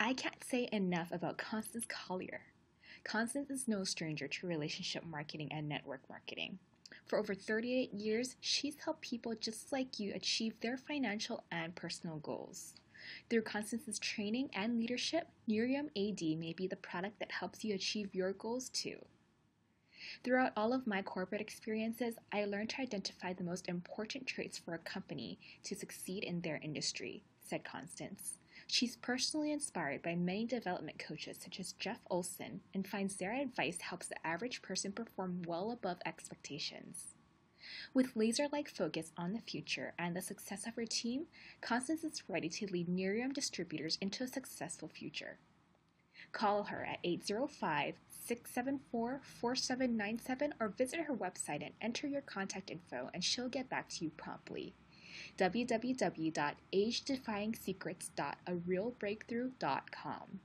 I can't say enough about Constance Collier. Constance is no stranger to relationship marketing and network marketing. For over 38 years, she's helped people just like you achieve their financial and personal goals. Through Constance's training and leadership, Nerium AD may be the product that helps you achieve your goals too. Throughout all of my corporate experiences, I learned to identify the most important traits for a company to succeed in their industry, said Constance. She's personally inspired by many development coaches such as Jeff Olson and finds their advice helps the average person perform well above expectations. With laser like focus on the future and the success of her team, Constance is ready to lead Nerium distributors into a successful future. Call her at 805 674 4797 or visit her website and enter your contact info, and she'll get back to you promptly. www.agedefyingsecrets.arealbreakthrough.com.